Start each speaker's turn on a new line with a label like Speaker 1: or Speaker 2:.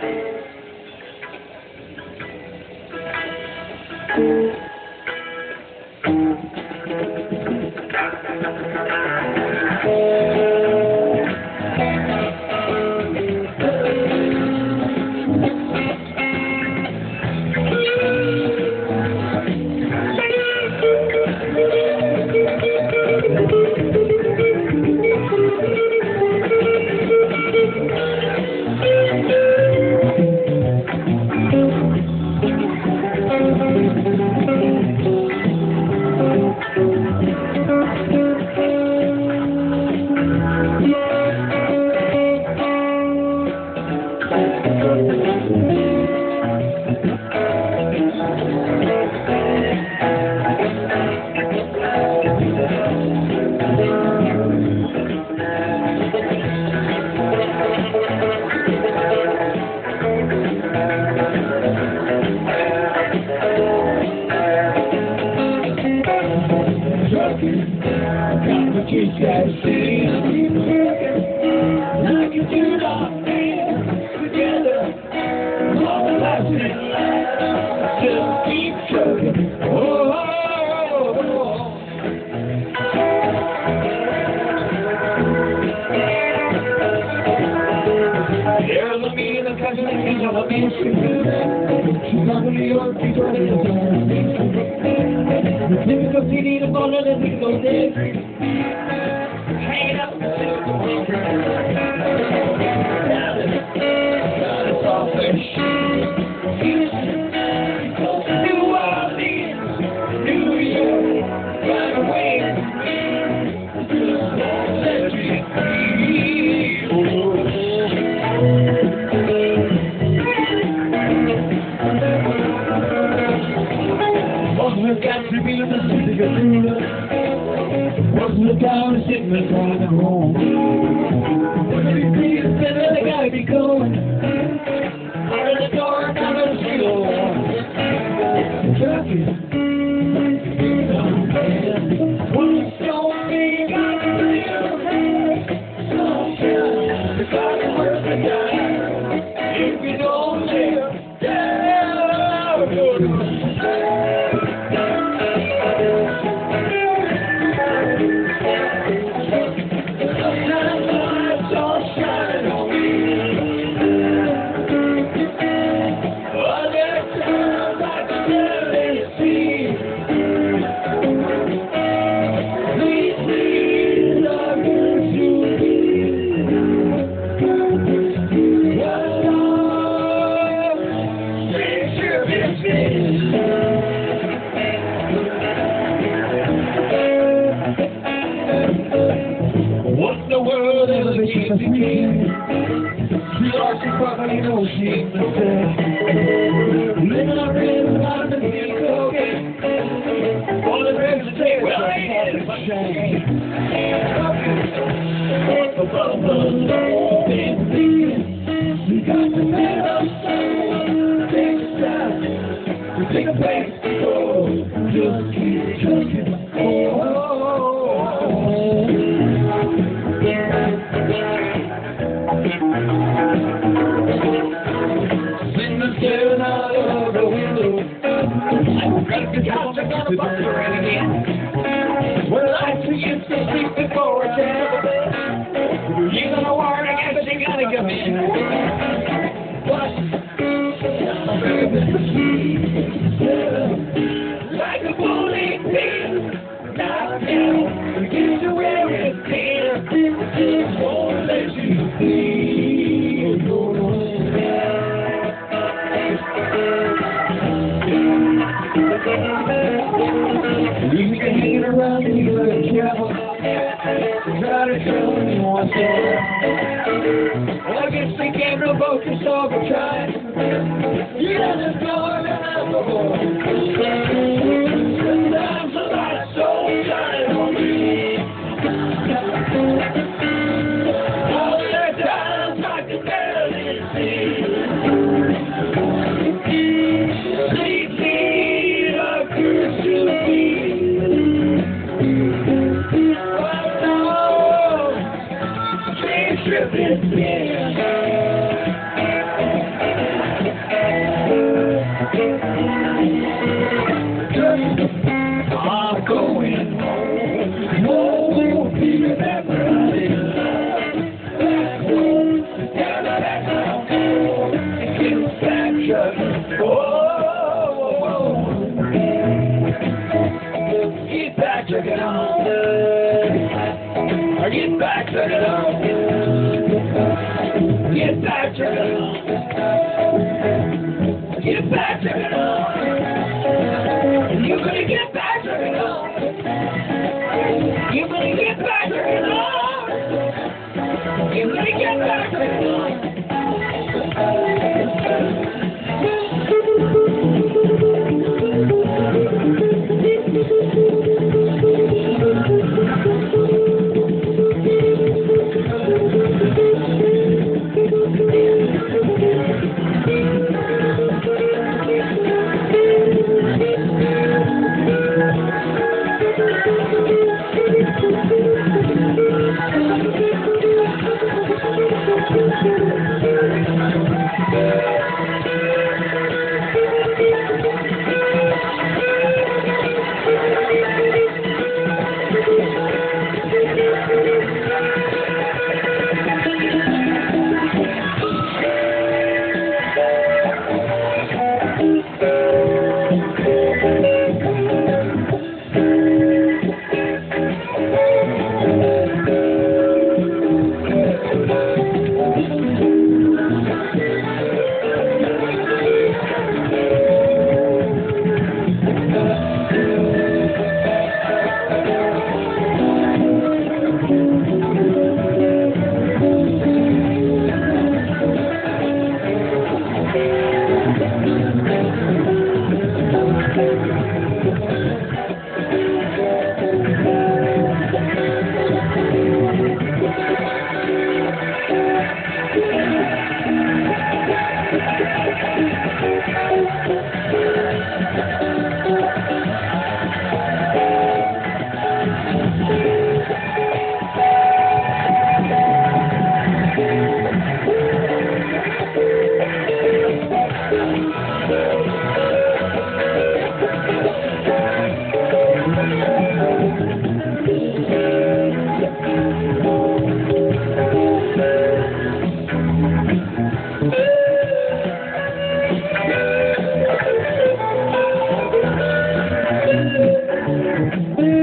Speaker 1: Thank you. you try to see I can do our things together All the last minute Just keep trucking oh, the casualties of a mission let me go see the difficulty. tripping up a stick of ruler. Once the down and sitting there trying to home. We're gonna be clean instead of they gotta be going. Out of the dark, out of the street, oh. The She lost her brother, you know she was there. Focus over time. Get on. Get back, truck it on. Get back, truck it on. Get back, truck it on. You're gonna get back, truck it on. You're gonna get back, truck it on. You're gonna get back, truck it on. Thank you.